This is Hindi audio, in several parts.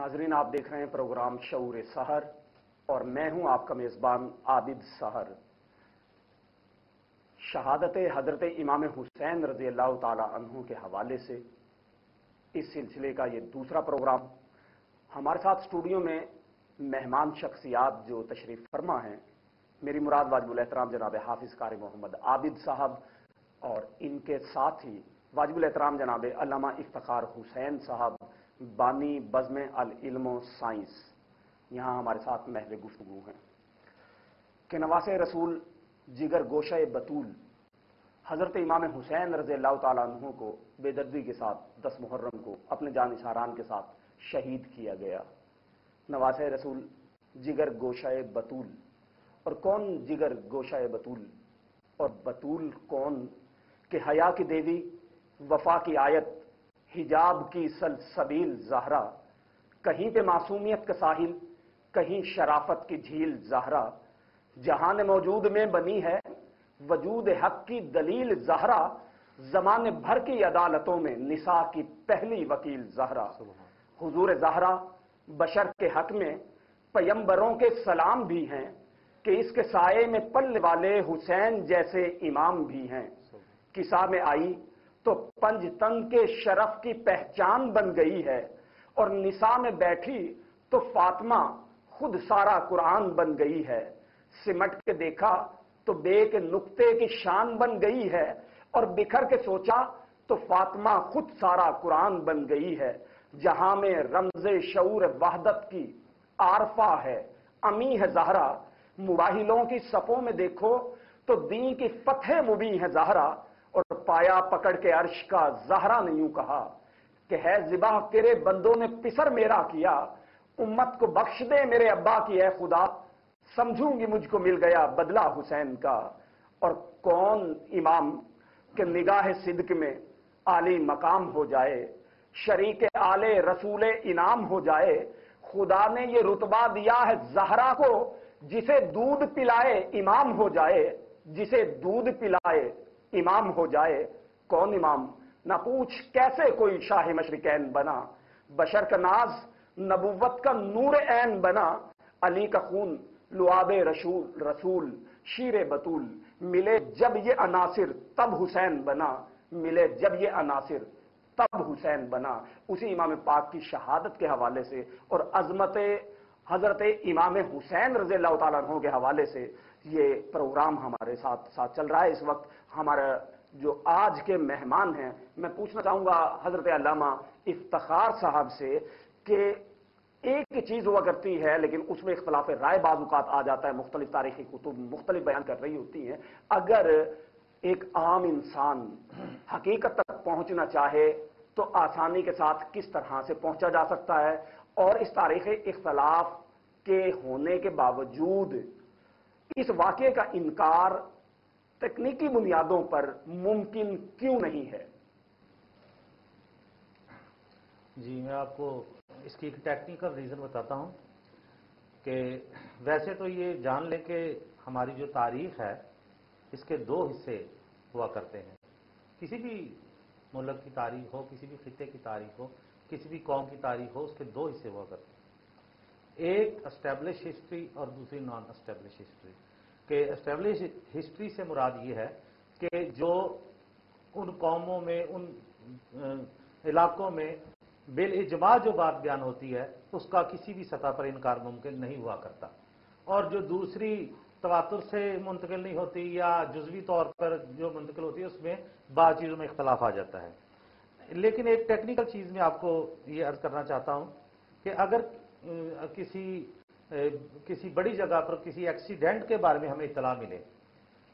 नाजरीन, आप देख रहे हैं प्रोग्राम शऊर सहर और मैं हूँ आपका मेजबान आबिद सहर। शहादत हज़रत इमाम हुसैन रज़ी अल्लाह तहों के हवाले से इस सिलसिले का ये दूसरा प्रोग्राम। हमारे साथ स्टूडियो में मेहमान शख्सियात जो तशरीफ़ फरमा हैं, मेरी मुराद वाजबुल एहतराम जनाब हाफिज कार मोहम्मद आबिद साहब और इनके साथ ही वाजबुल एहतराम जनाब अलामा इफ्तार हुसैन साहब बानी बज़म अलम साइंस। यहाँ हमारे साथ महल गुफ्तु हैं। कि नवास रसूल जिगर गोशा बतूल, हज़रत इमाम हुसैन रज़ी तु को बेदर्दी के साथ, दस मुहर्रम को अपने जान इशारान के साथ शहीद किया गया। नवास रसूल जिगर गोशा बतूल, और कौन जिगर गोशा बतूल? और बतूल कौन? के हया की देवी, वफा की आयत हिजाब की सल सबील जहरा, कहीं पे मासूमियत का साहिल, कहीं शराफत की झील जहरा। जहान मौजूद में बनी है वजूद हक की दलील जहरा, जमाने भर की अदालतों में निसा की पहली वकील जहरा। हुजूर जहरा, बशर के हक में पयंबरों के सलाम भी हैं कि इसके साय में पल वाले हुसैन जैसे इमाम भी हैं। किसा में आई तो पंजतन के शरफ की पहचान बन गई है और निशा में बैठी तो फातिमा खुद सारा कुरान बन गई है। सिमट के देखा तो बेक नुक्ते की शान बन गई है और बिखर के सोचा तो फातिमा खुद सारा कुरान बन गई है। जहाँ में रमजे शूर वहदत की आरफा है, अमी है जहरा। मुबाहिलों की सफों में देखो तो दी की फतेह मुबी है जहरा। और पाया पकड़ के अर्श का जहरा ने यूँ कहा कि है जिबा तेरे बंदों ने पिसर मेरा किया, उम्मत को बख्श दे मेरे अब्बा की है खुदा, समझूँगी मुझको मिल गया बदला हुसैन का। और कौन इमाम के निगाह सिद्क में आली मकाम हो जाए, शरीक आले रसूल इनाम हो जाए, खुदा ने ये रुतबा दिया है जहरा को, जिसे दूध पिलाए इमाम हो जाए, जिसे दूध पिलाए इमाम हो जाए, कौन इमाम? ना पूछ कैसे कोई शाह मशरकैन बना? बशर का नाज, नबुवत का नूर ऐन बना? अली का खून, लुआब रसूल रसूल, शीर बतूल। मिले जब ये अनासिर, तब हुसैन बना। मिले जब ये अनासिर, तब हुसैन बना। उसी इमाम पाक की शहादत के हवाले से और अजमत हज़रत इमाम हुसैन रज़ी अल्लाह के हवाले से ये प्रोग्राम हमारे साथ साथ चल रहा है। इस वक्त हमारा जो आज के मेहमान हैं, मैं पूछना चाहूँगा हज़रत अल्लामा इफ्तार साहब से कि एक चीज़ हुआ करती है, लेकिन उसमें इख्तलाफ राय बाजुकात आ जाता है। मुख्तलिफ़ तारीखी कुतुब मुख्तलिफ़ बयान कर रही होती हैं। अगर एक आम इंसान हकीकत तक पहुँचना चाहे तो आसानी के साथ किस तरह से पहुँचा जा सकता है? और इस तारीख इख्तलाफ के होने के बावजूद इस वाक्य का इनकार तकनीकी बुनियादों पर मुमकिन क्यों नहीं है? जी, मैं आपको इसकी एक टेक्निकल रीज़न बताता हूँ कि वैसे तो ये जान लें कि हमारी जो तारीख है, इसके दो हिस्से हुआ करते हैं। किसी भी मुल्क की तारीख हो, किसी भी खत्े की तारीख हो, किसी भी कौम की तारीख हो, उसके दो हिस्से हुआ करते हैं। एक अस्टेब्लिश हिस्ट्री और दूसरी नॉन अस्टेब्लिश हिस्ट्री के अस्टेब्लिश हिस्ट्री से मुराद ये है कि जो उन कौमों में, उन इलाकों में बिल इजमा जो बात बयान होती है, उसका किसी भी सतह पर इनकार मुमकिन नहीं हुआ करता। और जो दूसरी तवातुर से मुंतकिल नहीं होती या जुजवी तौर पर जो मुंतकिल होती है, उसमें बाद चीज़ों में इख्तलाफ आ जाता है। लेकिन एक टेक्निकल चीज़ में आपको ये अर्ज़ करना चाहता हूँ कि अगर किसी किसी बड़ी जगह पर किसी एक्सीडेंट के बारे में हमें इतला मिले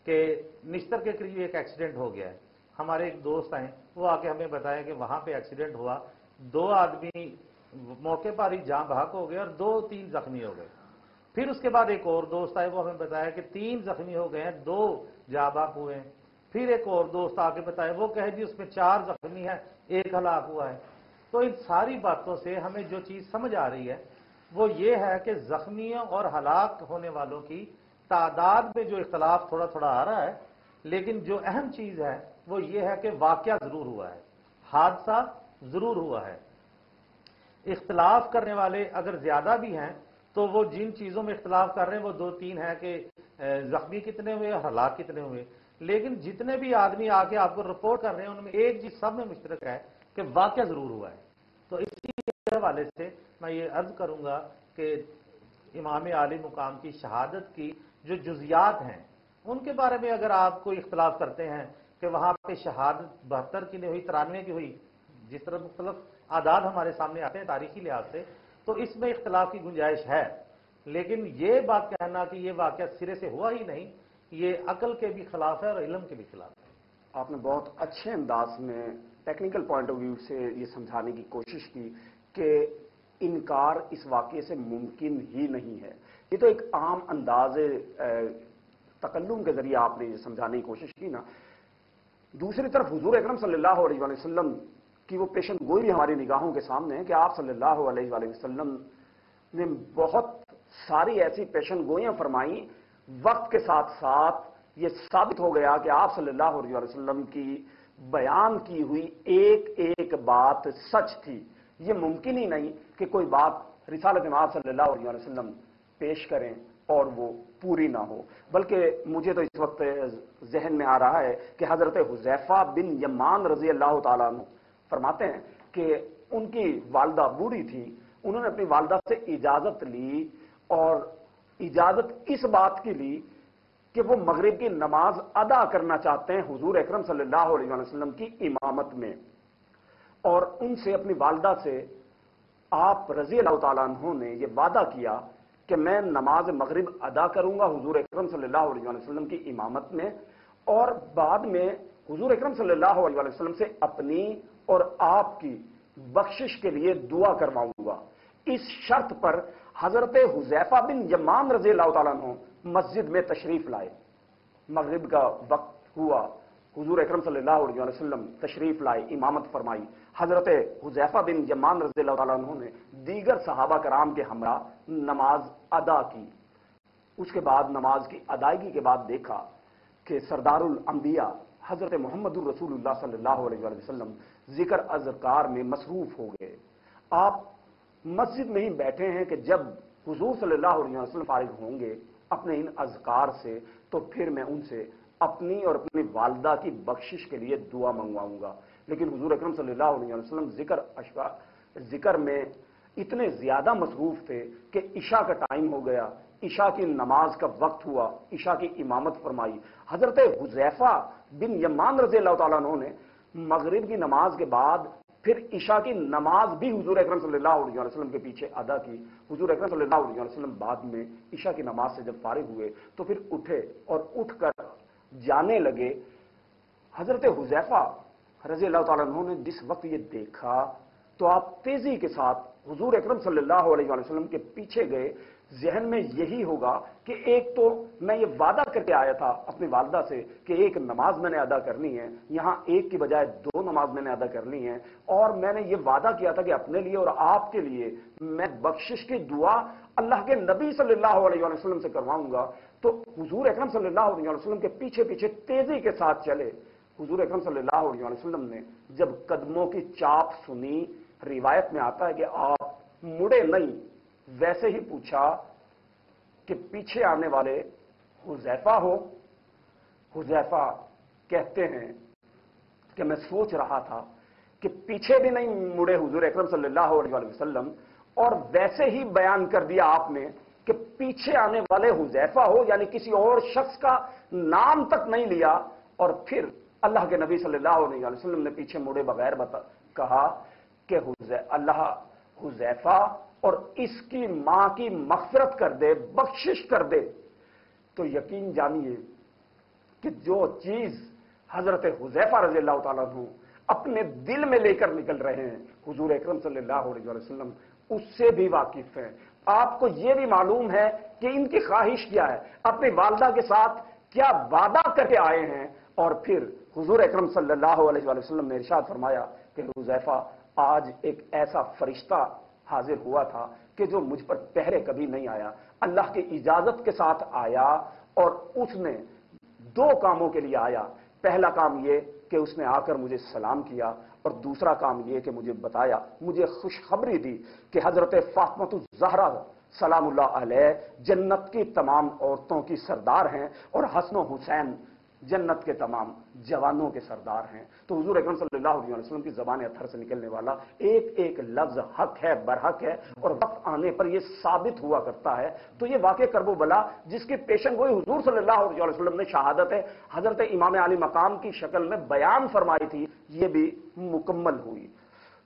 कि निश्तर के करीब एक एक्सीडेंट हो गया है। हमारे एक दोस्त आए, वो आके हमें बताया कि वहाँ पे एक्सीडेंट हुआ। दो आदमी मौके पर ही जहाँ भाग हो गए और दो तीन जख्मी हो गए। फिर उसके बाद एक और दोस्त आए, वो हमें बताया कि तीन जख्मी हो गए हैं, दो जाबाक हुए हैं। फिर एक और दोस्त आके बताया, वो कहे, जी, उसमें चार जख्मी है, एक हलाक हुआ है। तो इन सारी बातों से हमें जो चीज़ समझ आ रही है वो ये है कि जख्मियों और हलाक होने वालों की तादाद में जो इख्तलाफ थोड़ा थोड़ा आ रहा है, लेकिन जो अहम चीज़ है, वो ये है कि वाक्य ज़रूर हुआ है। हादसा ज़रूर हुआ है। इख्तलाफ करने वाले अगर ज़्यादा भी हैं तो वो जिन चीज़ों में इख्तलाफ कर रहे हैं, वो दो तीन है कि जख्मी कितने हुए और हलाक कितने हुए। लेकिन जितने भी आदमी आके आपको रिपोर्ट कर रहे हैं, उनमें एक चीज़ सब में मुश्तरक है कि वाक्य ज़रूर हुआ है। तो इसी हवाले से मैं ये अर्ज़ करूँगा कि इमाम आली मुकाम की शहादत की जो जुजियात हैं, उनके बारे में अगर आप कोई इख्तलाफ करते हैं कि वहाँ पे शहादत बहत्तर की नहीं हुई, तिरानवे की हुई, जिस तरह मुख्तलफ आदाद हमारे सामने आते हैं तारीखी लिहाज से तो इसमें इख्तलाफ की गुंजाइश है। लेकिन ये बात कहना कि ये वाक्य सिरे से हुआ ही नहीं, ये अकल के भी खिलाफ है और इलम के भी खिलाफ है। आपने बहुत अच्छे अंदाज में टेक्निकल पॉइंट ऑफ़ व्यू से ये समझाने की कोशिश की कि इनकार इस वाक्य से मुमकिन ही नहीं है। ये तो एक आम अंदाज तकल्लुम के ज़रिए आपने ये समझाने की कोशिश की ना। दूसरी तरफ़ हजूर अक्रम वसल्लम की वो पेशन गोई भी हमारी निगाहों के सामने है कि आप सल्लल्लाहु अलैहि वसल्लम ने बहुत सारी ऐसी पेशन गोइयाँ फरमाई, वक्त के साथ साथ ये साबित हो गया कि आप सल्लल्लाहु अलैहि वसल्लम की बयान की हुई एक एक बात सच थी। ये मुमकिन ही नहीं कि कोई बात रिसालत आप सल्लल्लाहु अलैहि वसल्लम पेश करें और वो पूरी ना हो। बल्कि मुझे तो इस वक्त जहन में आ रहा है कि हज़रत हुजैफा बिन यमान रज़ी अल्लाह तु फरमाते हैं कि उनकी वालदा बूढ़ी थी, उन्होंने अपनी वालदा से इजाज़त ली और इजाज़त इस बात की ली कि वो मगरिब की नमाज़ अदा करना चाहते हैं हुजूर अकरम वसल्लम की इमामत में। और उनसे, अपनी वालदा से, आप रज़ी अल्लाह ने यह वादा किया कि मैं नमाज़ मगरब अदा करूँगा हजूर अक्रम अलैहि की इमामत में और बाद में हजूर अक्रम अलैहि से अपनी और आपकी बख्शिश के लिए दुआ करवाऊँगा। इस शर्त पर हज़रत हुजैफा बिन यमान रज़ी अल्लाह मस्जिद में तशरीफ़ लाए। मगरब का वक्त हुआ हुजूर अक्रम वसल्लम तशरीफ़ लाए, इमामत फरमाई। हज़रत हुजैफा बिन जमान रज़ी ने दीगर सहाबा कराम के हमरा नमाज़ अदा की। उसके बाद नमाज़ की अदायगी के बाद देखा कि सरदारुल अंबिया, हज़रत मोहम्मद अलैहि वसल्लम ज़िक्र अजकार में मसरूफ हो गए। आप मस्जिद में ही बैठे हैं कि जब हजूर वसल्लम फारिग होंगे अपने इन अजकार से तो फिर मैं उनसे अपनी और अपनी वालदा की बख्शिश के लिए दुआ मंगवाऊँगा। लेकिन हजूर अक्रम सल्लाम ज़िक्र अशवा ज़िक्र में इतने ज़्यादा मसरूफ थे कि ईशा का टाइम हो गया ईशा की नमाज़ का वक्त हुआ ईशा की इमामत फरमाई। हज़रत हुजैफा बिन यमान रज़ी अल्लाह ने मगरब की नमाज़ के बाद फिर ईशा की नमाज़ भी हजूर अक्रम सल्लाम के पीछे अदा की। हजूर अक्रम सल्लाम बाद में ईशा की नमाज़ से जब फारिग हुए तो फिर उठे और उठकर जाने लगे, हज़रत हुजैफा रज़ी अल्लाह ने जिस वक्त ये देखा तो आप तेज़ी के साथ हुजूर अकरम सल्लल्लाहु अलैहि वसल्लम के पीछे गए। जहन में यही होगा कि एक तो मैं ये वादा करके आया था अपनी वालदा से कि एक नमाज़ मैंने अदा करनी है, यहाँ एक की बजाय दो नमाज़ मैंने अदा करनी है, और मैंने ये वादा किया था कि अपने लिए और आपके लिए मैं बख्शिश की दुआ अल्लाह के नबी सल्लल्लाहु अलैहि वसल्लम से करवाऊँगा। तो हुजूर अकरम वसल्लम के पीछे पीछे तेज़ी के साथ चले। हुजूर अकरम वसल्लम ने जब कदमों की चाप सुनी, रिवायत में आता है कि आप मुड़े नहीं, वैसे ही पूछा कि पीछे आने वाले हुजैफा हो। हुजैफा कहते हैं कि मैं सोच रहा था कि पीछे भी नहीं मुड़े हुजूर अकरम सल्लल्लाहु अलैहि वसल्लम और वैसे ही बयान कर दिया आपने कि पीछे आने वाले हुजैफा हो, यानी किसी और शख्स का नाम तक नहीं लिया, और फिर अल्लाह के नबी सल्लल्लाहु अलैहि वसल्लम ने पीछे मुड़े बगैर बता, कहा कि अल्लाह हुजैफा और इसकी माँ की मफरत कर दे, बख्शिश कर दे। तो यकीन जानिए कि जो चीज़ हज़रत हुजैफा रज़ी अल्लाह अपने दिल में लेकर निकल रहे हैं हुजूर अकरम सल्लल्लाहु अलैहि वसल्लम, उससे भी वाकिफ है। आपको यह भी मालूम है कि इनकी ख्वाहिश क्या है? अपनी वालदा के साथ क्या वादा करके आए हैं? और फिर हुजूर अकरम वसल्लम ने इरशाद फरमाया कि हुजैफा, आज एक ऐसा फरिश्ता हाजिर हुआ था कि जो मुझ पर पहले कभी नहीं आया। अल्लाह की इजाज़त के साथ आया और उसने दो कामों के लिए आया। पहला काम यह कि उसने आकर मुझे सलाम किया और दूसरा काम यह कि मुझे बताया, मुझे खुशखबरी दी कि हज़रत फातमत जहरा सलामुल्लाह जन्नत की तमाम औरतों की सरदार हैं और हसन हुसैन जन्नत के तमाम जवानों के सरदार हैं। तो हजूर अकरम वसल्लम की जबान अथर से निकलने वाला एक एक लफ्ज हक है, बरहक है और वक्त आने पर यह साबित हुआ करता है। तो ये वाकई करबो बला जिसकी पेशन गोई हजूर अलैहि ने शहादत है, हज़रत इमाम आली मकाम की शक्ल में बयान फरमाई थी, ये भी मुकम्मल हुई।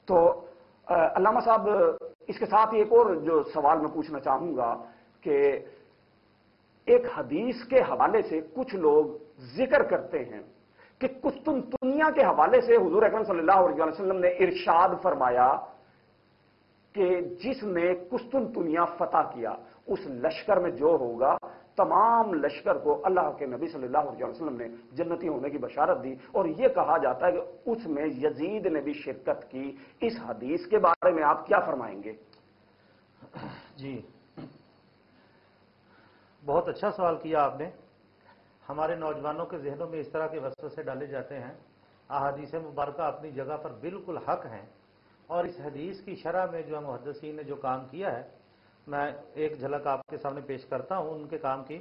तो अलामा साहब, इसके साथ एक और जो सवाल मैं पूछना चाहूँगा कि एक हदीस के हवाले से कुछ लोग ज़िक्र करते हैं कि कुस्तुन दुनिया के हवाले से हजूर अकरम सल्लाम ने इरशाद फरमाया कि जिसने कुस्तुन दुनिया फतह किया, उस लश्कर में जो होगा, तमाम लश्कर को अल्लाह के नबी सल्लल्लाहु अलैहि वसल्लम ने जन्नती होने की बशारत दी। और यह कहा जाता है कि उसमें यजीद ने भी शिरकत की। इस हदीस के बारे में आप क्या फरमाएँगे? जी। बहुत अच्छा सवाल किया आपने। हमारे नौजवानों के जहनों में इस तरह के वस्तु से डाले जाते हैं। अहादीस मुबारक अपनी जगह पर बिल्कुल हक हैं। और इस हदीस की शरह में जो है मुहदसिन ने जो काम किया है, मैं एक झलक आपके सामने पेश करता हूँ उनके काम की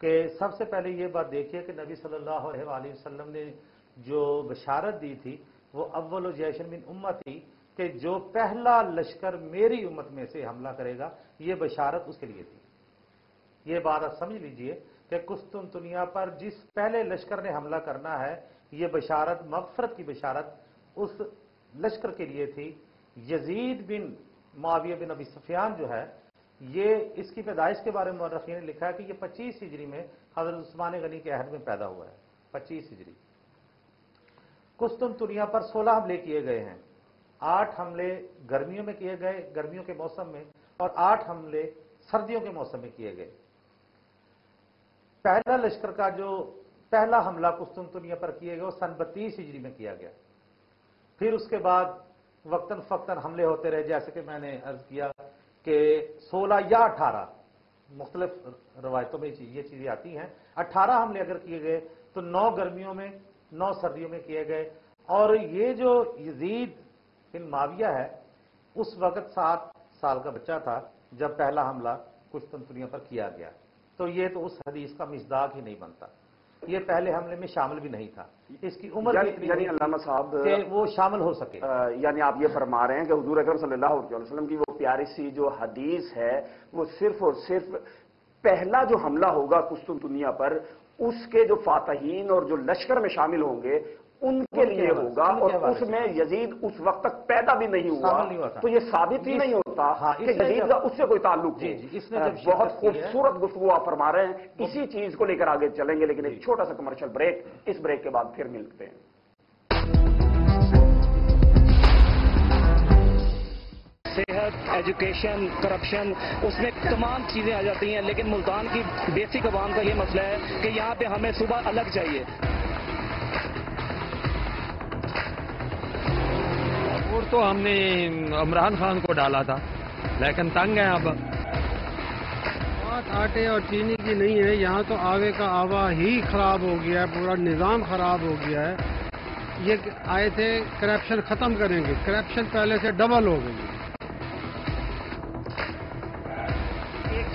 कि सबसे पहले ये बात देखिए कि नबी सल्लल्लाहु अलैहि वसल्लम ने जो बशारत दी थी, वो अव्वल जैशन बिन उम्मत थी कि जो पहला लश्कर मेरी उम्मत में से हमला करेगा, ये बशारत उसके लिए थी। ये बात आप समझ लीजिए कि कुस्तुन दुनिया पर जिस पहले लश्कर ने हमला करना है, ये बशारत, मगफरत की बशारत उस लश्कर के लिए थी। यजीद बिन माविया बिन अबी सफियान जो है, ये इसकी पैदाइश के बारे में मौरखी ने लिखा है कि ये 25 हिजरी में हज़रत उस्मान गनी के अहद में पैदा हुआ है। 25 हिजरी। कुस्तुन दुनिया पर 16 हमले किए गए हैं। आठ हमले गर्मियों में किए गए, गर्मियों के मौसम में, और आठ हमले सर्दियों के मौसम में किए गए। पहला लश्कर का जो पहला हमला कुस्तुनतुनिया पर गया, वो सन बत्तीस हिजरी में किया गया। फिर उसके बाद वक्तन फक्तन हमले होते रहे, जैसे कि मैंने अर्ज़ किया कि 16 या 18 मुख्तलिफ़ रवायतों में ये चीज़ें आती हैं। 18 हमले अगर किए गए तो 9 गर्मियों में 9 सर्दियों में किए गए। और ये जो यजीद बिन माविया है, उस वक्त सात साल का बच्चा था, जब पहला हमला कुश्तुनतुनिया पर किया गया। तो ये तो उस हदीस का मिजदाक ही नहीं बनता। ये पहले हमले में शामिल भी नहीं था। इसकी उम्र यानी अल्लामा साहब वो शामिल हो सके। यानी आप ये फरमा रहे हैं कि हजूर अकरम सल्लल्लाहु अलैहि वसल्लम की वो प्यारी सी जो हदीस है वो सिर्फ़ और सिर्फ़ पहला जो हमला होगा कुस्तुन दुनिया पर उसके जो फातहीन और जो लश्कर में शामिल होंगे उनके लिए होगा और उसमें यजीद उस वक्त तक पैदा भी नहीं हुआ। तो ये साबित ही नहीं होता हाँ, उससे कोई ताल्लुक जी, जी, इसने बहुत खूबसूरत गुफ्तु आप फरमा रहे हैं। इसी चीज़ को लेकर आगे चलेंगे लेकिन एक छोटा सा कमर्शियल ब्रेक इस ब्रेक के बाद फिर मिलते हैं। सेहत एजुकेशन करप्शन उसमें तमाम चीज़ें आ जाती हैं लेकिन मुल्तान की बेसिक आवाम का ये मसला है कि यहाँ पे हमें सुबह अलग चाहिए। तो हमने इमरान खान को डाला था। लेकिन तंग है अब। बात आटे और चीनी की नहीं है, यहाँ तो आवे का आवा ही खराब हो गया है, पूरा निज़ाम खराब हो गया है। ये आए थे करप्शन ख़त्म करेंगे। करप्शन पहले से डबल हो गई। है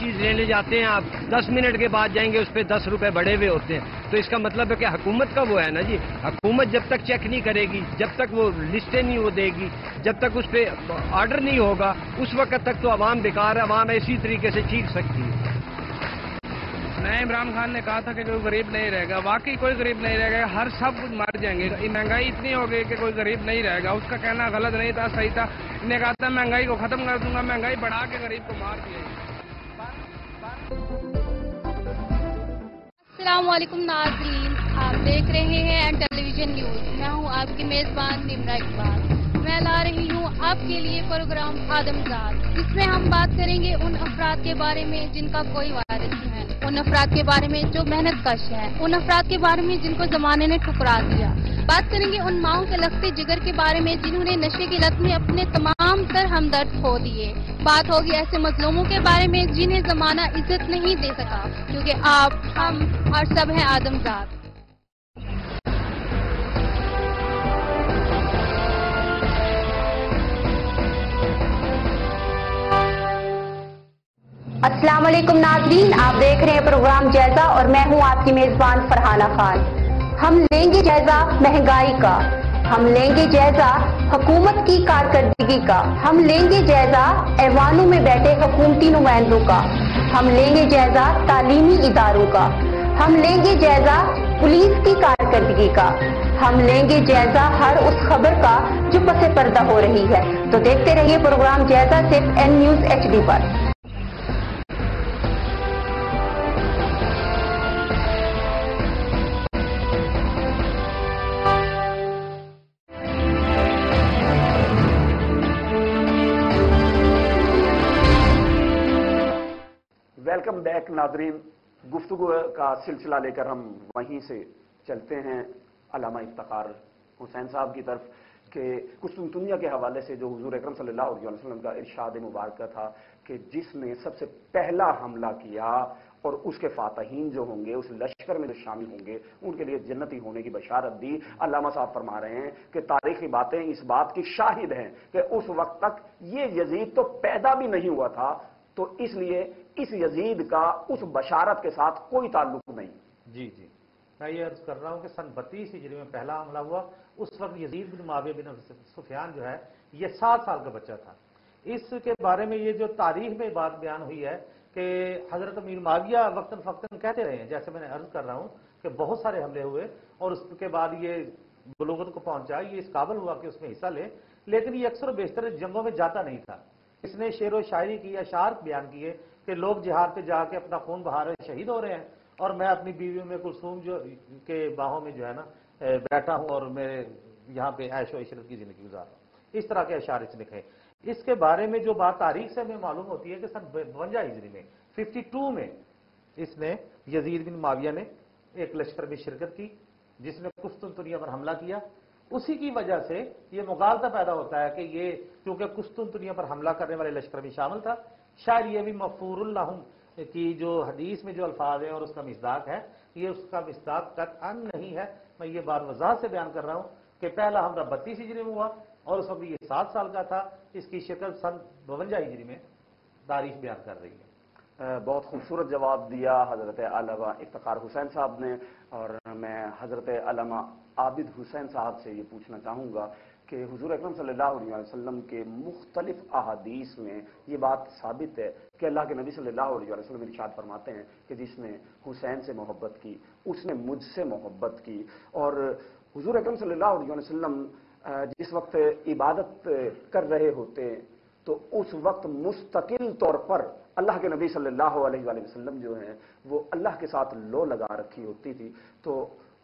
चीज़ लेने जाते हैं आप। दस मिनट के बाद जाएँगे, उस पर दस रुपए बढ़े हुए होते हैं। तो इसका मतलब है कि हुकूमत का वो है ना जी? हुकूमत जब तक चेक नहीं करेगी, जब तक वो लिस्टें नहीं वो देगी, जब तक उस पर ऑर्डर नहीं होगा, उस वक्त तक तो अवाम बेकार अवाम इसी तरीके से चीख सकती है। नए इमरान खान ने कहा था कि कोई गरीब नहीं रहेगा, वाकई कोई गरीब नहीं रहेगा, हर सब कुछ मर जाएँगे। महँगाई इतनी हो गई कि कोई गरीब नहीं रहेगा। उसका कहना गलत नहीं था, सही था। ने कहा था, महँगाई को खत्म कर दूँगा, महँगाई बढ़ा के गरीब को मार दिया वालेकुम नाजरीन। आप देख रहे हैं एंड टेलीविज़न न्यूज़ मैं हूँ आपकी मेजबान निमरा इकबाल। मैं ला रही हूँ आपके लिए प्रोग्राम आदमजाद। जिसमें हम बात करेंगे उन अफराद के बारे में जिनका कोई वारिस नहीं है। उन अफराद के बारे में जो मेहनत कश है, उन अफराद के बारे में जिनको जमाने ने ठुकरा दिया। बात करेंगे उन माओ के लगते जिगर के बारे में जिन्होंने नशे की लत में अपने तमाम तर हमदर्द खो दिए। बात होगी ऐसे मजलूमों के बारे में जिन्हें जमाना इज़्ज़त नहीं दे सका, क्योंकि आप, हम और सब हैं आदमजाद अस्सलाम वालेकुम नाजरीन, आप देख रहे हैं प्रोग्राम जायजा और मैं हूँ आपकी मेजबान फरहाना खान। हम लेंगे जायजा महँगाई का, हम लेंगे जायजा हुकूमत की कारकर्दगी का, हम लेंगे जायजा ऐवानों में बैठे हुकूमती नुमाइंदों का, हम लेंगे जायजा तालीमी इदारों का, हम लेंगे जायजा पुलिस की कारकर्दगी का, हम लेंगे जायजा हर उस खबर का जो पसे पर्दा हो रही है। तो देखते रहिए प्रोग्राम जायजा सिर्फ़ एन न्यूज़ एच डी पर। वेलकम बैक नाजरीन। गुफ्तु का सिलसिला लेकर हम वहीं से चलते हैं अलामा इफ्तार हुसैन साहब की तरफ़, कि कुस्तुनतुनिया के हवाले से जो हजूर अक्रम वसल्लम का इरशाद मुबारक था, कि जिसने सबसे पहला हमला किया और उसके फातहीन जो होंगे, उस लश्कर में जो शामिल होंगे, उनके लिए जन्नती होने की बशारत दी। अलामा साहब फरमा रहे हैं कि तारीखी बातें इस बात की शाहिद हैं कि उस वक्त तक ये यजीद तो पैदा भी नहीं हुआ था तो इसलिए इस यजीद का, उस बशारत के साथ कोई ताल्लुक नहीं। जी जी। मैं ये अर्ज़ कर रहा हूँ कि सन बत्तीस हिजरी में पहला हमला हुआ। उस वक्त यजीद बिन माविया बिन सुफियान जो है, ये सात साल का बच्चा था। इसके बारे में ये जो तारीख में बात बयान हुई है कि हज़रत अमीर माविया वक्तन फक्तन कहते रहे हैं, जैसे मैंने अर्ज़ कर रहा हूँ कि बहुत सारे हमले हुए और उसके बाद ये बलोगत को पहुँचा ये इस काबल हुआ कि उसमें हिस्सा ले। लेकिन ये अक्सर बेशतर जंगों में जाता नहीं था। इसने शेर व शायरी की अशार बयान किए कि लोग जिहाद पे जाके अपना खून बहा रहे, शहीद हो रहे हैं और मैं अपनी बीवी में कुलसूम जो, के बाहों में जो है ना बैठा हूँ और मेरे यहाँ पे ऐशो इशरत की ज़िंदगी गुजार रहा हूँ। इस तरह के अशार इस लिखे इसके बारे में जो बात तारीख से हमें मालूम होती है कि सन बवंजा हिजरी में 52 में इसने यजीद बिन माविया ने एक लश्कर में शिरकत की, जिसने कुस्तुनतुनिया पर हमला किया उसी की वजह से ये मुगालता पैदा होता है कि ये, क्योंकि कुस्तुन दुनिया पर हमला करने वाले लश्कर में शामिल था, शायद ये भी मफूरुल्लाहम की जो हदीस में जो अल्फाज है और उसका मिसदाक है, ये उसका मिसदाक कतअन नहीं है। मैं ये बात वजाहत से बयान कर रहा हूँ कि पहला हमला बत्तीस हिजरी में हुआ और उस वक्त ये सात साल का था। इसकी शिकल सन बवंजा हिजरी में तारीख बयान कर रही है। बहुत खूबसूरत जवाब दिया हज़रत अलामा इफ्तार हुसैन साहब ने। और मैं हज़रत अलामा आबिद हुसैन साहब से ये पूछना चाहूँगा कि हजूर अकरम सल्लल्लाहु के मुख्तलिफ़ अहादीस में ये बात साबित है कि अल्लाह के नबी सल्लल्लाहु अलैहि वसल्लम इरशाद फरमाते हैं कि जिसने हुसैन से मोहब्बत की, उसने मुझसे मोहब्बत की। और हुजूर अकरम सल्लल्लाहु अलैहि वसल्लम जिस वक्त इबादत कर रहे होते तो उस वक्त मुस्तकिल तौर पर अल्लाह के नबी सल्लल्लाहु अलैहि वसल्लम जो हैं, वो अल्लाह के साथ लो लगा रखी होती थी। तो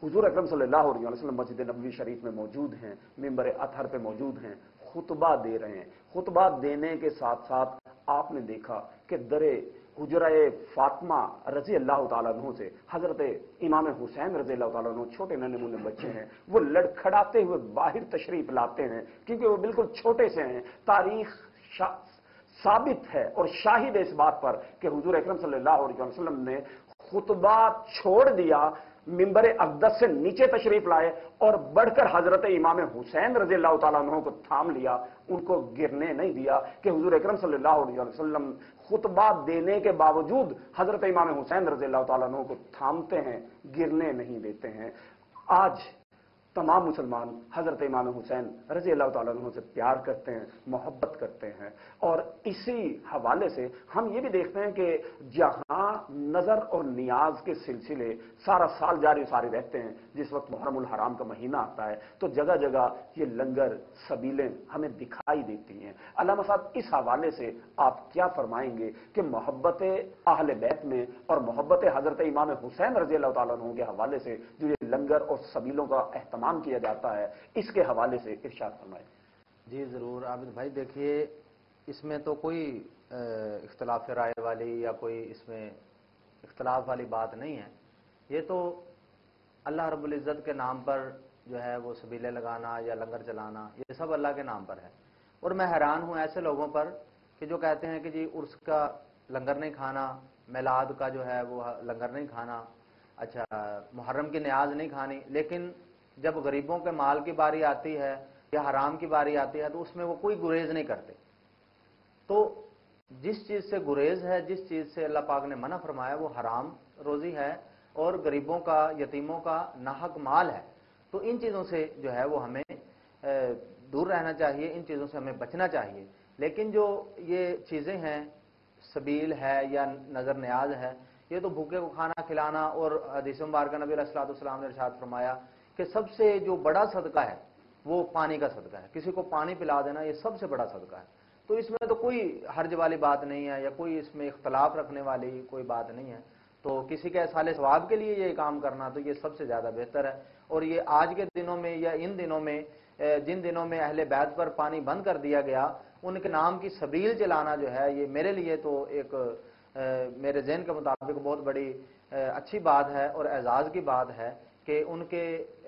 हुजूर अकरम सल्लल्लाहु मस्जिद नबवी शरीफ में मौजूद हैं, मिंबर अथर पे मौजूद हैं, खुतबा दे रहे हैं। खुतबा देने के साथ साथ आपने देखा कि दरे हुजरा फातिमा रज़ी अल्लाह तु से, हज़रत इमाम हुसैन रज़ी अल्लाह तु छोटे नन्हे मुन्ने बच्चे हैं, वो लड़खड़ाते हुए बाहर तशरीफ़ लाते हैं, क्योंकि वो बिल्कुल छोटे से हैं। तारीख साबित है और शाहिद है इस बात पर कि हजूर अकरम अलैहि ने खुतबा छोड़ दिया, मिंबर अकदस से नीचे तशरीफ़ लाए और बढ़कर हज़रत इमाम हुसैन रज़ी अल्लाह को थाम लिया, उनको गिरने नहीं दिया कि हजूर अक्रम वसल्लम खुतबा देने के बावजूद हज़रत इमाम हुसैन रज़ी अल्लाह को थामते हैं, गिरने नहीं देते हैं। आज तमाम मुसलमान हज़रत इमाम हुसैन रज़ी अल्लाह तु से प्यार करते हैं, मोहब्बत करते हैं। और इसी हवाले से हम ये भी देखते हैं कि जहाँ नज़र और नियाज के सिलसिले सारा साल जारी सारे रहते हैं, जिस वक्त मुहरमुल हराम का महीना आता है तो जगह जगह ये लंगर, सबीलें हमें दिखाई देती हैं। अल्लाह साहब, इस हवाले से आप क्या फरमाएँगे कि मोहब्बत आहल बैत में और मोहब्बत हज़रत इमाम हुसैन रज़ी अल्लाह तु के हवाले से जो ये लंगर और सबीलों का अहतमाम इस्तेमाल किया जाता है। इसके हवाले से इर्शाद फरमाए। जी, ज़रूर। आबिद भाई, देखिए, इसमें तो कोई इख्तलाफ राय वाली या कोई इसमें इख्तलाफ वाली बात नहीं है। ये तो अल्लाह रबुल्ज़त के नाम पर जो है वो सबीले लगाना या लंगर चलाना ये सब अल्लाह के नाम पर है। और मैं हैरान हूँ ऐसे लोगों पर कि जो कहते हैं कि जी, उर्स का लंगर नहीं खाना, मिलाद का जो है वो लंगर नहीं खाना अच्छा मुहर्रम की न्याज नहीं खानी, लेकिन जब गरीबों के माल की बारी आती है या हराम की बारी आती है तो उसमें वो कोई गुरेज नहीं करते। तो जिस चीज़ से गुरेज है, जिस चीज़ से अल्लाह पाक ने मना फरमाया, वो हराम रोजी है और गरीबों का, यतीमों का नाहक माल है। तो इन चीज़ों से जो है, वो हमें दूर रहना चाहिए, इन चीज़ों से हमें बचना चाहिए। लेकिन जो ये चीज़ें हैं, सबील है या नज़र न्याज है, ये तो भूखे को खाना खिलाना और हदीस मुबारक नबी अलैहिस्सलाम ने इरशाद फरमाया कि सबसे जो बड़ा सदका है, वो पानी का सदका है। किसी को पानी पिला देना, ये सबसे बड़ा सदका है। तो इसमें तो कोई हर्ज वाली बात नहीं है, या कोई इसमें इख्तलाफ रखने वाली कोई बात नहीं है। तो किसी के साले स्वाब के लिए ये काम करना तो ये सबसे ज़्यादा बेहतर है। और ये आज के दिनों में, या इन दिनों में जिन दिनों में अहले बैत पर पानी बंद कर दिया गया, उनके नाम की सबील चलाना जो है, ये मेरे लिए तो एक मेरे जहन के मुताबिक बहुत बड़ी अच्छी बात है और एजाज की बात है कि उनके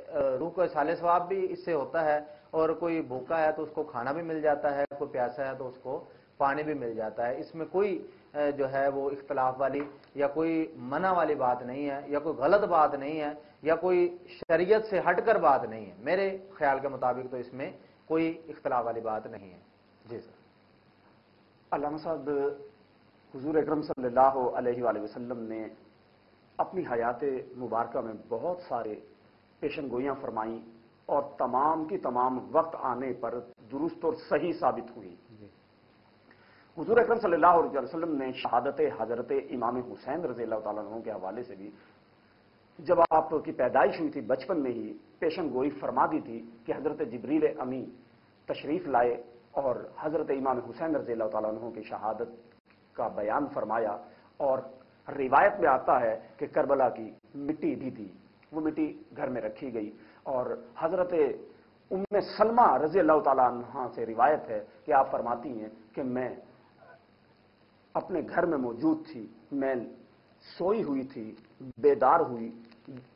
रूह को साले स्वाब भी इससे होता है और कोई भूखा है तो उसको खाना भी मिल जाता है, कोई प्यासा है तो उसको पानी भी मिल जाता है। इसमें कोई जो है वो इख्तलाफ वाली या कोई मना वाली बात नहीं है, या कोई गलत बात नहीं है, या कोई शरीयत से हटकर बात नहीं है। मेरे ख्याल के मुताबिक तो इसमें कोई इख्तलाफ वाली बात नहीं है। जी सर। अल्लाह साहब, हुजूर अकरम सल्लल्लाहु अलैहि वसल्लम ने अपनी हयात मुबारक में बहुत सारे पेशन गोइयाँ फरमाई और तमाम की तमाम वक्त आने पर दुरुस्त और सही साबित हुई। हजूर अक्रम वसल्लम ने शहादत हज़रत इमाम हुसैन रज़ी अल्लाह के हवाले से भी जब आपकी पैदाइश हुई थी बचपन में ही पेशन गोई फरमा दी थी कि हज़रत जबरील अमी तशरीफ़ लाए और हज़रत इमाम हुसैन रज़ी अल्लाह की शहादत का बयान फरमाया और रिवायत में आता है कि करबला की मिट्टी भी दी वो मिट्टी घर में रखी गई। और हज़रत उम्म सलमा रज़ी अल्लाह तहा से रिवायत है कि आप फरमाती हैं कि मैं अपने घर में मौजूद थी, मैं सोई हुई थी, बेदार हुई।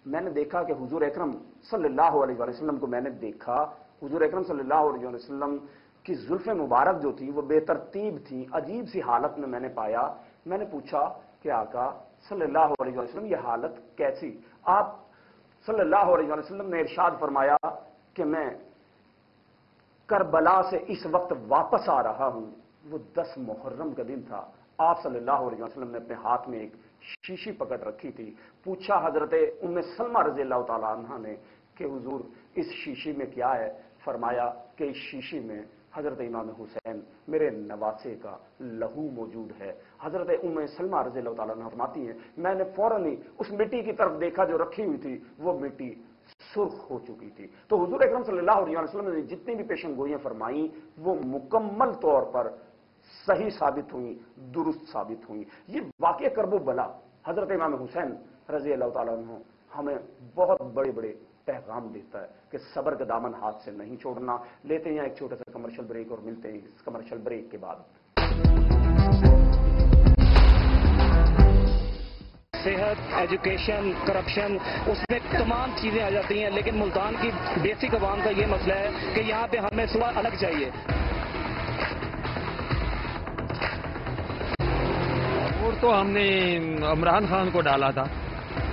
मैंने देखा कि हुजूर अकरम सल्लल्लाहु अलैहि वसल्लम को मैंने देखा। हुजूर अकरम सल्लल्लाहु अलैहि वसल्लम की जुल्फ मुबारक जो थी, वो बेतरतीब थी, अजीब सी हालत में मैंने पाया। मैंने पूछा कि आका सल्लल्लाहु अलैहि वसल्लम, ये हालत कैसी? आप सल्लल्लाहु अलैहि वसल्लम ने इरशाद फरमाया कि मैं करबला से इस वक्त वापस आ रहा हूँ। वो दस मुहर्रम का दिन था। आप सल्लल्लाहु अलैहि वसल्लम ने अपने हाथ में एक शीशी पकड़ रखी थी। पूछा हज़रत उम्म सलमा रज़ी अल्लाह ने कि, हुजूर, इस शीशी में क्या है? फरमाया कि, इस शीशी में हज़रत इमाम हुसैन, मेरे नवासे का लहू मौजूद है। हज़रत उम सलमा रज़ी फरमाती हैं, मैंने फ़ौरन ही उस मिट्टी की तरफ़ देखा जो रखी हुई थी, वो मिट्टी सुर्ख हो चुकी थी। तो हजूर अक्रम वसल्लम ने जितनी भी पेशन गोइयाँ फरमाई, वो मुकम्मल तौर पर सही साबित हुई, दुरुस्त साबित हुई। ये वाक्य करबो बला हज़रत इमाम हुसैन रज़ी अल्लाह हमें बहुत बड़े बड़े पैगाम देता है कि सबर का दामन हाथ से नहीं छोड़ना। लेते हैं एक छोटा सा कमर्शियल ब्रेक और मिलते हैं इस कमर्शियल ब्रेक के बाद। सेहत एजुकेशन करप्शन उसमें तमाम चीज़ें आ जाती हैं लेकिन मुल्तान की बेसिक आवाम का ये मसला है कि यहाँ पे हमें सुबह अलग चाहिए। और तो हमने इमरान खान को डाला था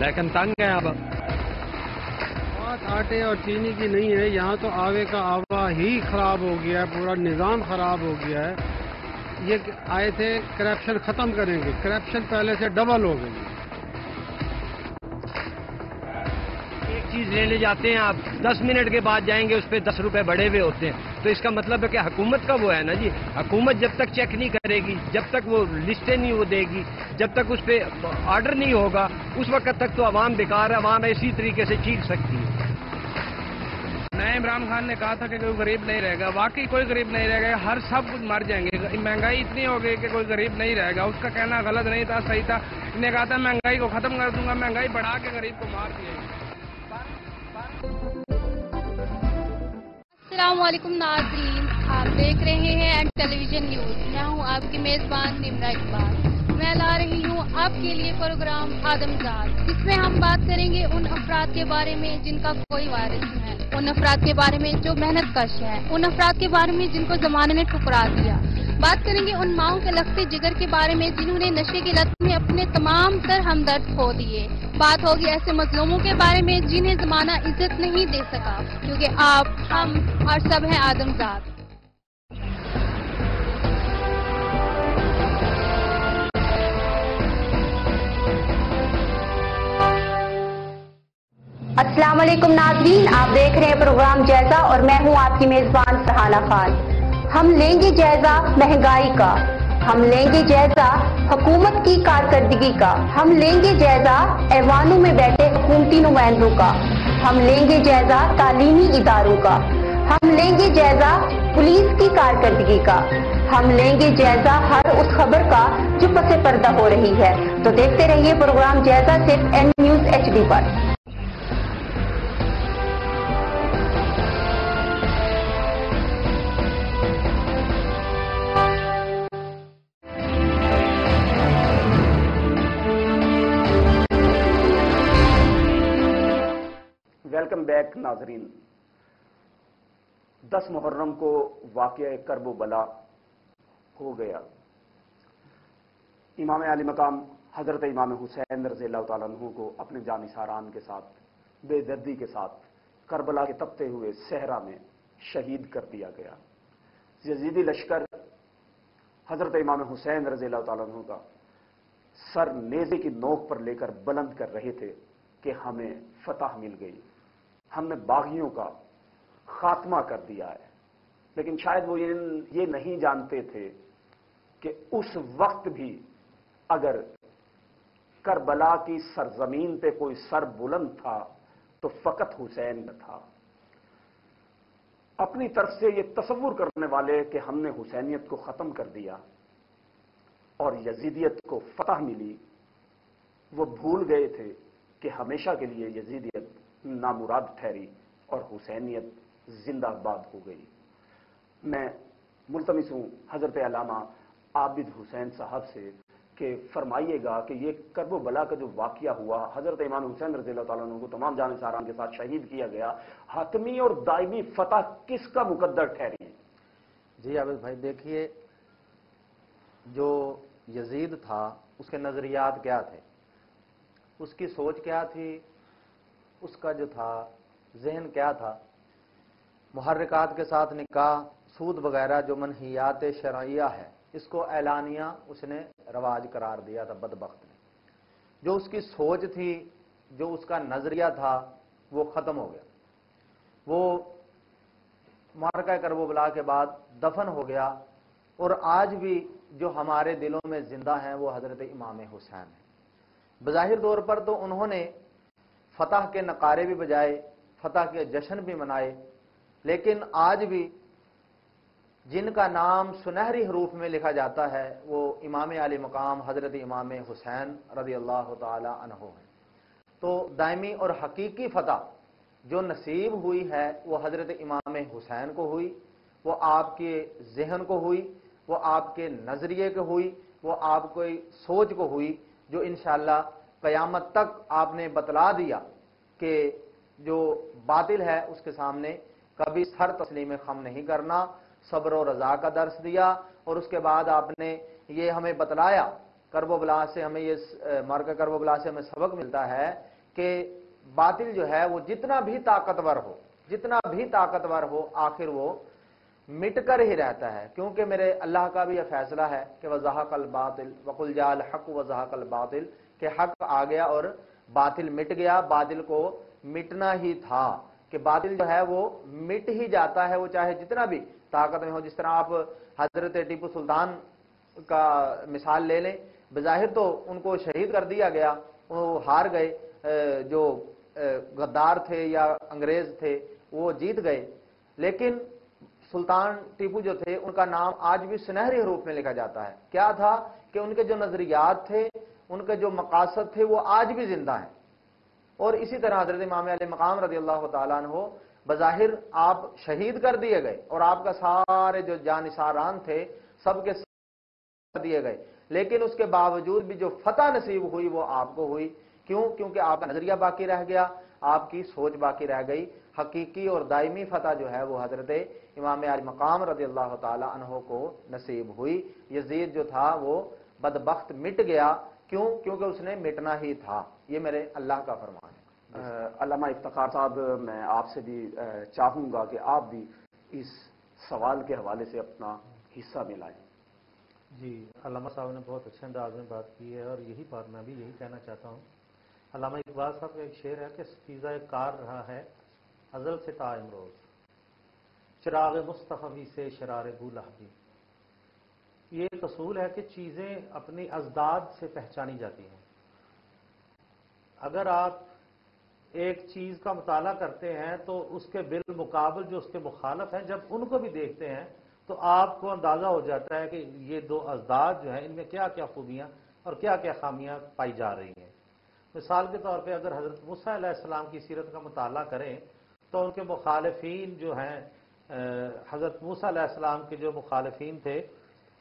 लेकिन तंग है अब। आटे और चीनी की नहीं है, यहाँ तो आवे का आवा ही खराब हो गया है, पूरा निज़ाम खराब हो गया है। ये आए थे करप्शन खत्म करेंगे। करप्शन पहले से डबल हो गई। एक चीज़ लेने जाते हैं आप, दस मिनट के बाद जाएँगे, उस पर दस रुपए बढ़े हुए होते हैं। तो इसका मतलब है कि हुकूमत का वो है ना जी? हुकूमत जब तक चेक नहीं करेगी, जब तक वो लिस्टें नहीं वो देगी, जब तक उस पर ऑर्डर नहीं होगा, उस वक्त तक तो आवाम बेकार है, आवाम इसी तरीके से चीख सकती है। नए इमरान खान ने कहा था कि कोई गरीब नहीं रहेगा। वाकई कोई गरीब नहीं रहेगा। हर सब कुछ मर जाएँगे। महँगाई इतनी हो गई कि कोई गरीब नहीं रहेगा। उसका कहना गलत नहीं था, सही था। ने कहा था, महँगाई को खत्म कर दूँगा। महँगाई बढ़ा के गरीब को मार दिया। असलकुम नाजरीन। आप देख रहे हैं एंड टेलीविज़न न्यूज़। मैं हूँ आपकी मेजबान निमरा इकबाल। मैं ला रही हूँ आपके लिए प्रोग्राम आदमजाद जिसमें हम बात करेंगे उन अफराद के बारे में जिनका कोई वारिस है। उन अफराद के बारे में जो मेहनत कश है, उन अफराद के बारे में जिनको जमाने ने ठुकरा दिया। बात करेंगे उन माओ के लगते जिगर के बारे में, जिन्होंने नशे की लत में अपने तमाम तर हमदर्द खो दिए। बात होगी ऐसे मजलूमों के बारे में जिन्हें जमाना इज़्ज़त नहीं दे सका, क्योंकि आप, हम और सब हैं आदमजाद अस्सलाम वालेकुम नाजरीन, आप देख रहे हैं प्रोग्राम जायजा और मैं हूँ आपकी मेजबान सहाना खान। हम लेंगे जायजा महँगाई का, हम लेंगे जायजा हुकूमत की कारकर्दगी का, हम लेंगे जायजा ऐवानों में बैठे हुकूमती नुमाइंदों का, हम लेंगे जायजा तालीमी इदारों का, हम लेंगे जायजा पुलिस की कारकर्दगी का, हम लेंगे जायजा हर उस खबर का जो पसे पर्दा हो रही है। तो देखते रहिए प्रोग्राम जायजा सिर्फ़ एन न्यूज़ एच डी पर। वेलकम बैक नाजरीन। दस मुहर्रम को वाक़ करब बला हो गया। इमाम आली मकाम हज़रत इमाम हुसैन रज़ी तु को अपने जानिसारान के साथ, बेदर्दी के साथ करबला के तपते हुए सहरा में शहीद कर दिया गया। यजीदी लश्कर हज़रत इमाम हुसैन रज़ी तु का सर नेजे की नोक पर लेकर बुलंद कर रहे थे कि हमें फतह मिल गई। हमने बागियों का खात्मा कर दिया है। लेकिन शायद वो ये, ये नहीं जानते थे कि उस वक्त भी अगर करबला की सरजमीन पे कोई सर बुलंद था तो फकत हुसैन था। अपनी तरफ़ से ये तस्वुर करने वाले कि हमने हुसैनियत को खत्म कर दिया और यजीदियत को फतह मिली वो भूल गए थे कि हमेशा के लिए यजीदियत नामुराद ठहरी और हुसैनियत जिंदाबाद हो गई। मैं मुलतमिस हूँ, हज़रत अलामा आबिद हुसैन साहब से कि फरमाइएगा कि ये करब बला का जो वाक्य हुआ, हज़रत इमाम हुसैन रज़ी को तमाम जान सारान के साथ शहीद किया गया, हतमी और दायमी फतह किसका मुकद्दर ठहरी? है जी आबिद भाई, देखिए, जो यजीद था, उसके नजरियात क्या थे? उसकी सोच क्या थी? उसका जो था, जहन क्या था? मुहर्रिकात के साथ निकाह, सूद वगैरह जो मनहियात शराइया है, इसको ऐलानिया उसने रवाज करार दिया था बदबख्त ने। जो उसकी सोच थी, जो उसका नज़रिया था, वो ख़त्म हो गया। वो मारका करबोबला के बाद दफन हो गया और आज भी जो हमारे दिलों में ज़िंदा हैं, वो हज़रत इमाम हुसैन है। बज़ाहिर तौर पर तो उन्होंने फतह के नकारे भी बजाए, फतह के जश्न भी मनाए। लेकिन आज भी जिनका नाम सुनहरी हरूफ में लिखा जाता है, वो इमाम आली मकाम हज़रत इमाम हुसैन रज़ी अल्लाह तहो है। तो दायमी और हकीकी फतह जो नसीब हुई है, वो हज़रत इमाम हुसैन को हुई, वो आपके जहन को हुई, वो आपके नज़रिए को हुई, वो आपको सोच को हुई, जो इन क़यामत तक आपने बतला दिया कि जो बातिल है उसके सामने कभी सर तस्लीम खम नहीं करना, सब्र और रजा का दर्श दिया और उसके बाद आपने ये हमें बतलाया करबोबला से हमें ये मार्ग करबोबला से हमें सबक मिलता है कि बातिल जो है वो जितना भी ताकतवर हो, जितना भी ताकतवर हो, आखिर वो मिटकर ही रहता है। क्योंकि मेरे अल्लाह का भी यह फैसला है कि वजह कल बातिल, वकुल जाल हक वजह कल बातिल। के हक आ गया और बातिल मिट गया। बातिल को मिटना ही था कि बातिल जो है वो मिट ही जाता है, वो चाहे जितना भी ताकत में हो, जिस तरह आप हज़रत टीपू सुल्तान का मिसाल ले लें। बजाहिर तो उनको शहीद कर दिया गया, वो हार गए जो गद्दार थे या अंग्रेज़ थे, वो जीत गए। लेकिन सुल्तान टीपू जो थे, उनका नाम आज भी सुनहरे रूप में लिखा जाता है। क्या था कि उनके जो नजरियात थे उनके जो मकासद थे, वो आज भी ज़िंदा हैं। और इसी तरह हज़रत इमाम मकाम रदी अल्लाह हो बज़ाहिर आप शहीद कर दिए गए और आपका सारे जो जानिसारान थे, सबके दिए गए। लेकिन उसके बावजूद भी जो फतह नसीब हुई, वो आपको हुई। क्यों? क्योंकि आपका नज़रिया बाकी रह गया, आपकी सोच बाकी रह गई। हकीकी और दायमी फतह जो है, वो हज़रत इमाम मकाम रदी अल्लाह तहो को नसीब हुई। यजीद जो था, वो बदबख्त मिट गया क्यों? क्योंकि उसने मिटना ही था। ये मेरे अल्लाह का फरमान है। अलामा इफ्तार साहब मैं आपसे भी चाहूँगा कि आप भी इस सवाल के हवाले से अपना हिस्सा मिलाएँ। जी अलामा साहब ने बहुत अच्छे अंदाज में बात की है और यही बात मैं भी यही कहना चाहता हूँ। अलामा इकबाल साहब का एक शेर है कि फीजा कार रहा है अजल से ताइम रोज चिराग मुस्तफ़ी से शरार बूलहबी ये एक असूल है कि चीज़ें अपनी अजदाद से पहचानी जाती हैं। अगर आप एक चीज़ का मुताला करते हैं तो उसके बिलमुकाबल जो उसके मुखालफ हैं, जब उनको भी देखते हैं तो आपको अंदाज़ा हो जाता है कि ये दो अजदाद जो हैं, इनमें क्या क्या खूबियाँ और क्या क्या खामियाँ पाई जा रही हैं। मिसाल के तौर पर अगर हज़रत मूसम की सीरत का मुताला करें तो उनके मुखालफी जो हैं हज़रत मूसम के जो मुखालफी थे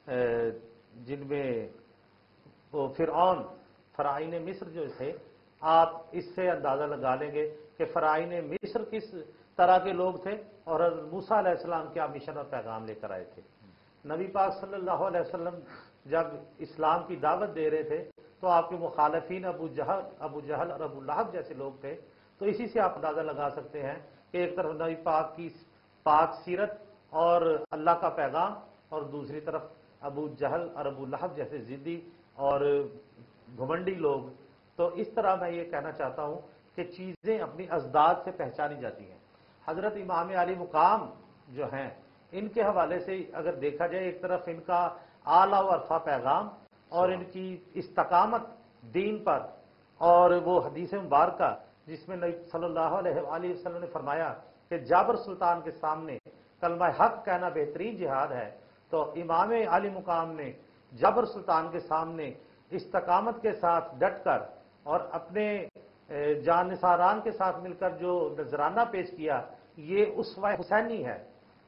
जिनमें वो फिर फ़राइन मिस्र जो थे, आप इससे अंदाज़ा लगा लेंगे कि फ़राइन मिस्र किस तरह के लोग थे और मूसा क्या मिशन और पैगाम लेकर आए थे। नबी पाक सल्लल्लाहु अलैहि वसल्लम जब इस्लाम की दावत दे रहे थे तो आपके मुखालफी अबू जहल अबू जहल और अबू लहब जैसे लोग थे तो इसी से आप अंदाज़ा लगा सकते हैं कि एक तरफ़ नबी पाक की पाक सीरत और अल्लाह का पैगाम और दूसरी तरफ़ अबू जहल और अबू लहब जैसे ज़िद्दी और घुमंडी लोग। तो इस तरह मैं ये कहना चाहता हूँ कि चीज़ें अपनी अजदाद से पहचानी जाती हैं। हज़रत इमाम अली मुकाम जो हैं इनके हवाले से अगर देखा जाए एक तरफ़ इनका आला अरफा पैगाम और इनकी इस्तकामत दीन पर और वो हदीस मुबारक जिसमें नबी सल्लल्लाहु अलैहि वसल्लम ने फरमाया कि जाबर सुल्तान के सामने कलमा हक कहना बेहतरीन जिहाद है। तो इमाम अली मुकाम ने जबर सुल्तान के सामने इस्तकामत के साथ डट कर और अपने जान निसारान के साथ मिलकर जो नजराना पेश किया, ये उस हुसैनी है।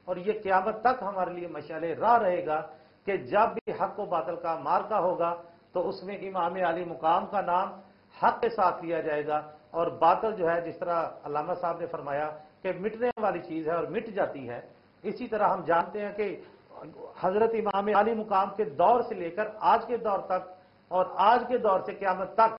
और ये क्यामत तक हमारे लिए मशाल राह रहेगा कि जब भी हक व बातल का मार्का होगा तो उसमें इमाम अली मुकाम का नाम हक के साथ लिया जाएगा। और बातल जो है, जिस तरह अलामा साहब ने फरमाया कि मिटने वाली चीज़ है और मिट जाती है। इसी तरह हम जानते हैं कि हज़रत इमाम अली मुकाम के दौर से लेकर आज के दौर तक और आज के दौर से क्यामत तक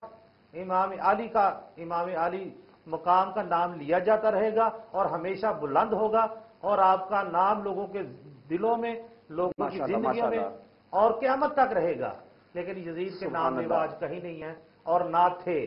इमाम अली का इमाम अली मुकाम का नाम लिया जाता रहेगा और हमेशा बुलंद होगा और आपका नाम लोगों के दिलों में लोगों की जिंदगियों में और क्यामत तक रहेगा। लेकिन यजीद के नाम में आज कहीं नहीं है और ना थे।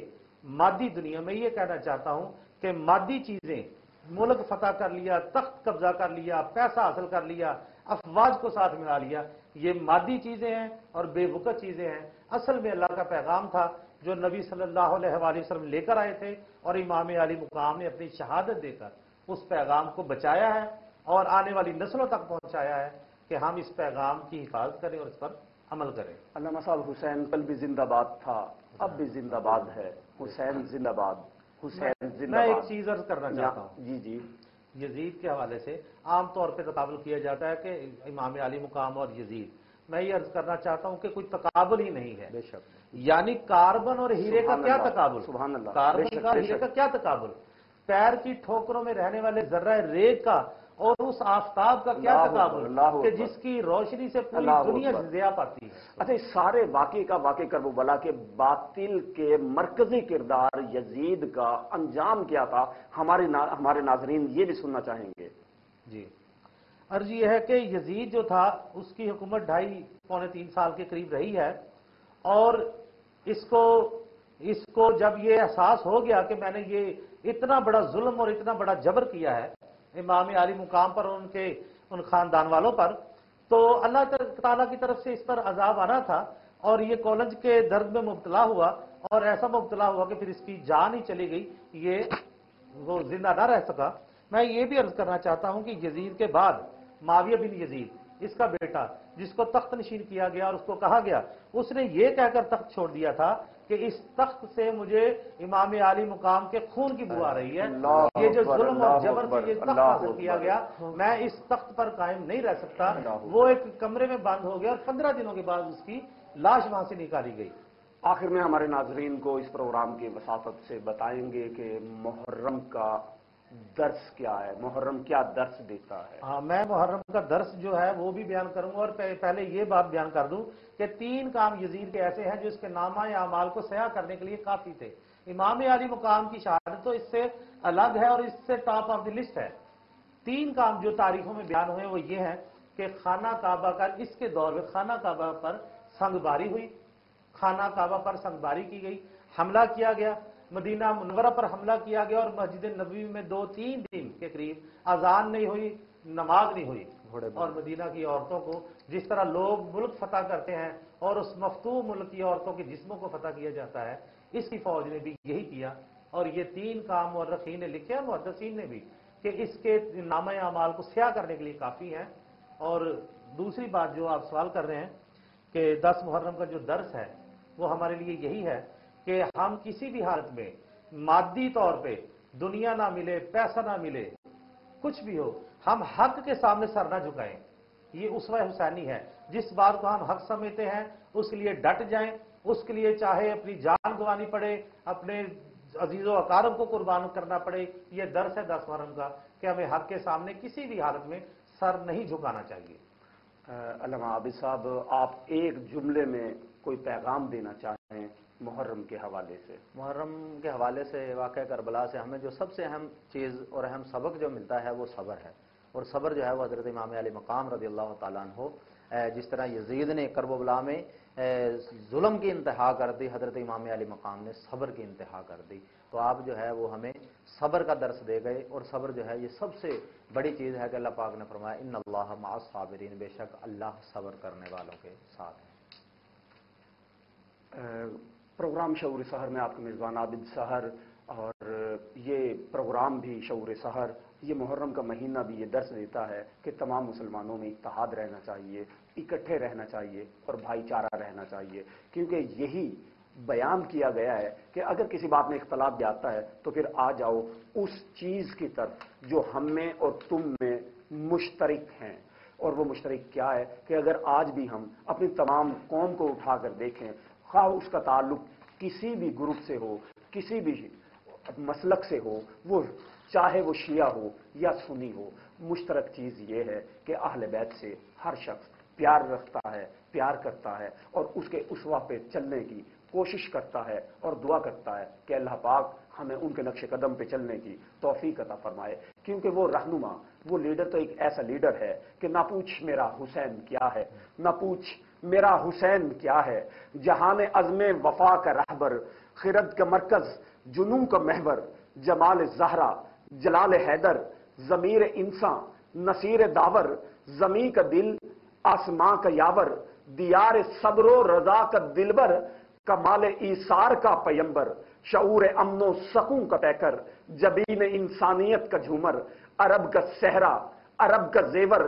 मादी दुनिया में ये कहना चाहता हूँ कि मादी चीज़ें मुल्क फतह कर लिया तख्त कब्जा कर लिया पैसा हासिल कर लिया अफवाज को साथ मिला लिया। ये मादी चीज़ें हैं और बेबुकत चीज़ें हैं। असल में अल्लाह का पैगाम था जो नबी सल्लल्लाहु अलैहि वसल्लम लेकर आए थे और इमाम अली मुकाम ने अपनी शहादत देकर उस पैगाम को बचाया है और आने वाली नस्लों तक पहुँचाया है कि हम इस पैगाम की हिफाजत करें और इस पर अमल करें। अल्लाह साहब हुसैन कल भी जिंदाबाद था अब भी जिंदाबाद है। हुसैन जिंदाबाद हुसैन जिंदाबाद मैं एक चीज़ अर्ज़ करना चाहता हूँ। जी जी। यजीद के हवाले से आमतौर पर तकाबल किया जाता है कि इमाम अली मुकाम और यजीद। मैं ये अर्ज़ करना चाहता हूँ कि कोई तकाबल ही नहीं है। बेशक। यानी कार्बन और हीरे का क्या तकाबल? कार्बन का हीरे का क्या तकाबल? पैर की ठोकरों में रहने वाले जर्रा रेग का और उस आफ्ताब का क्या तकाबुल कि जिसकी रोशनी से पूरी दुनिया जिया पाती है। अच्छा इस सारे वाकई का वाकई करबला के बातिल के मरकजी किरदार यजीद का अंजाम क्या था? हमारे ना, हमारे नाजरीन ये भी सुनना चाहेंगे। जी। अर्ज़ यह है कि यजीद जो था उसकी हुकूमत ढाई पौने तीन साल के करीब रही है। और इसको इसको जब ये एहसास हो गया कि मैंने ये इतना बड़ा जुल्म और इतना बड़ा जबर किया है इमाम आली मुकाम पर उनके, उन खानदान वालों पर। तो अल्लाह ताला की तरफ़ से इस पर अजाब आना था और ये कॉलेज के दर्द में मुबतला हुआ और ऐसा मुबतला हुआ कि फिर इसकी जान ही चली गई। ये, वो ज़िंदा ना रह सका। मैं ये भी अर्ज़ करना चाहता हूँ कि यजीद के बाद माविया बिन यजीद, इसका बेटा, जिसको तख्त नशीन किया गया और उसको कहा गया, उसने ये कहकर तख्त छोड़ दिया था कि इस तख्त से मुझे इमाम आली मुकाम के खून की बुआ रही है। ये जो जुल्म और जबर से ये तख्त हासिल किया गया मैं इस तख्त पर कायम नहीं रह सकता। वो एक कमरे में बंद हो गया और पंद्रह दिनों के बाद उसकी लाश वहाँ से निकाली गई। आखिर में हमारे नाजरीन को इस प्रोग्राम की वसाफत से बताएँगे कि मुहर्रम का दर्स क्या है? मुहर्रम क्या दर्श देता है? हाँ मैं मुहर्रम का दर्श जो है, वो भी बयान करूँगा और पहले ये बात बयान कर दूँ कि तीन काम यजीद के ऐसे हैं जो इसके नामा या अमाल को सया करने के लिए काफ़ी थे। इमाम अली मुकाम की शहादत तो इससे अलग है और इससे टॉप ऑफ़ द लिस्ट है। तीन काम जो तारीखों में बयान हुए, वो ये है कि खाना काबा का, इसके दौर में खाना काबा पर संगबारी हुई। खाना काबा पर संगबारी की गई। हमला किया गया। मदीना मुनवरा पर हमला किया गया और मस्जिद नबी में दो तीन दिन के करीब अजान नहीं हुई नमाज़ नहीं हुई। और मदीना की औरतों को जिस तरह लोग मुल्क फतह करते हैं और उस मफतू मुल्क की औरतों के जिस्मों को फतह किया जाता है इसकी फौज ने भी यही किया। और ये तीन काम और रखी ने लिखे और मुहदसिन ने भी कि इसके नाम अमाल को स्याह करने के लिए काफ़ी है। और दूसरी बात जो आप सवाल कर रहे हैं कि दस मुहर्रम का जो दर्स है वो हमारे लिए यही है कि हम किसी भी हालत में मादी तौर पे दुनिया ना मिले, पैसा ना मिले, कुछ भी हो, हम हक के सामने सर ना झुकाएँ। ये उसवा हुसैनी है। जिस बात को हम हक समझते हैं, उसके लिए डट जाएँ, उसके लिए चाहे अपनी जान गंवानी पड़े, अपने अजीज़ो अकारब को कुर्बान करना पड़े, ये दर्श है दस मुहर्रम का कि हमें हक के सामने किसी भी हालत में सर नहीं झुकाना चाहिए। अल्लामा आबिद साहब, आप एक जुमले में कोई पैगाम देना चाहें मुहर्रम के हवाले से। मुहर्रम के हवाले से वाक़ करबला से हमें जो सबसे अहम चीज़ और अहम सबक जो मिलता है वो सब्र है। और सब्र जो है वो हज़रत इमाम अली मकाम रदी अल्लाह तन हो जिस तरह यजीद ने करबला में जुल्म की इंतहा कर दी हज़रत इमाम अली मकाम ने सब्र की इंतहा कर दी। तो आप जो है वो हमें सब्र का दर्स दे गए और सब्र जो है ये सबसे बड़ी चीज़ है कि अल्लाह पाक ने फरमाया इन अल्लाह मासाबरीन बेशक अल्लाह सब्र करने वालों के साथ है। प्रोग्राम शूर सहर में आपके मेज़बान आबिद सहर और ये प्रोग्राम भी शूर सहर, ये मुहर्रम का महीना भी ये दर्श देता है कि तमाम मुसलमानों में इतहाद रहना चाहिए, इकट्ठे रहना चाहिए और भाईचारा रहना चाहिए। क्योंकि यही बयान किया गया है कि अगर किसी बात में इख्तलाफ आता है तो फिर आ जाओ, उस चीज़ की तरफ़ जो हम में और तुम में मुश्तरक हैं। और वो मुश्तरक क्या है कि अगर आज भी हम अपनी तमाम कौम को उठाकर देखें खा उसका ताल्लुक किसी भी ग्रुप से हो, किसी भी मसलक से हो, वो चाहे वो शिया हो या सुनी हो, मुश्तरक चीज़ ये है कि अहल बैत से हर शख्स प्यार रखता है, प्यार करता है और उसके उसवा पे चलने की कोशिश करता है और दुआ करता है कि अल्लाह पाक हमें उनके नक्श कदम पे चलने की तोफीक अता फरमाए। क्योंकि वो रहनुमा, वो लीडर तो एक ऐसा लीडर है कि ना पूछ मेरा हुसैन क्या है, ना पूछ मेरा हुसैन क्या है? जहान अजम वफा का रहबर, खिरत का मरकज जुनू का महबर जमाल जहरा, जलाल हैदर, जमीर इंसान, नसीर दावर जमी का दिल, आसमां का यावर, दियार सब्रो रजा का दिलबर, कमाल ईसार का पयंबर शऊर अमनो सकूँ का पैकर, जबीन इंसानियत का झूमर, अरब का सहरा, अरब का जेवर।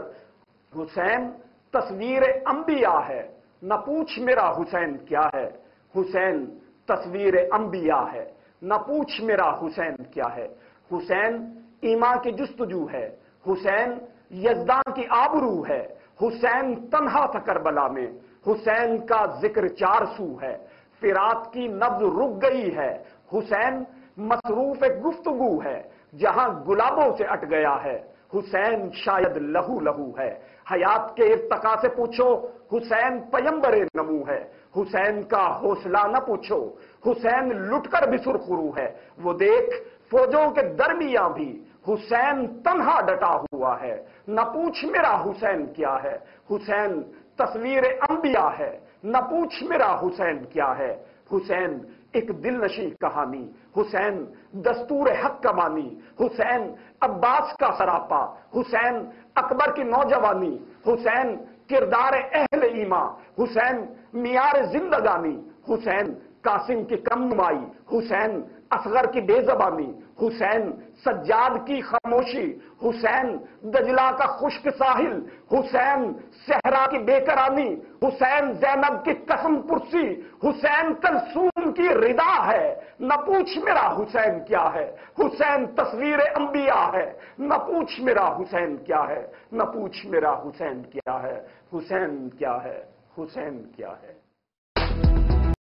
हुसैन तस्वीर अंबिया है। न पूछ मेरा हुसैन क्या है। हुसैन तस्वीर अंबिया है। न पूछ मेरा हुसैन क्या है। हुसैन ईमा की जुस्तजू है। हुसैन यजदान की आबरू है। हुसैन तनहा था करबला में। हुसैन का ज़िक्र चार सू है। फिरात की नब्ज रुक गई है। हुसैन मसरूफ गुफ्तगु है। जहाँ गुलाबों से अट गया है। हुसैन शायद लहू लहू है। हयात के इर्तका से पूछो, हुसैन पयंबरे नमू है। हुसैन का हौसला न पूछो, हुसैन लुटकर भी सुरखुरू है। वो देख, फौजों के दरमिया भी हुसैन तन्हा डटा हुआ है। न पूछ मेरा हुसैन क्या है। हुसैन तस्वीर अंबिया है। न पूछ मेरा हुसैन क्या है। हुसैन एक दिल नशी कहानी, हुसैन दस्तूर हक का मानी, हुसैन अब्बास का सरापा, हुसैन अकबर की नौजवानी, हुसैन किरदार अहल ईमा, हुसैन मियार जिंदगानी, हुसैन कासिम की कम नुमाई, हुसैन असगर की बेजबानी, हुसैन सज्जाद की खामोशी, हुसैन दजला का खुश्क साहिल, हुसैन सहरा की बेकरानी, हुसैन जैनब की कसम पुरसी, हुसैन कलसूम की रिदा है। न पूछ मेरा हुसैन क्या है, हुसैन तस्वीर अंबिया है। न पूछ मेरा हुसैन क्या है, न पूछ मेरा हुसैन क्या है, हुसैन क्या है, हुसैन क्या है।